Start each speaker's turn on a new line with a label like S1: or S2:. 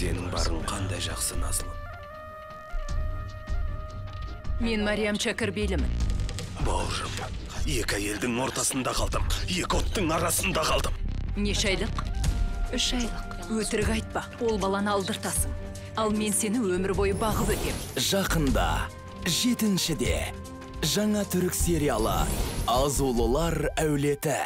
S1: сенің барың қандай жақсы назлым.
S2: Мен мариям чәкірбелімін
S1: бауырым екі әйелдің ортасында қалдым екі оттың арасында қалдым.
S2: Неше айлық? Үш айлық. Өтірік айтпа ол баланы алдыртасың. Ал мен сені өмір бойы бағып өтем.
S3: жақында жетіншіде жаңа түрік сериалы азулылар әулеті